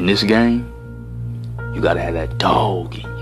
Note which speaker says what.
Speaker 1: In this game, you gotta have that dog in you.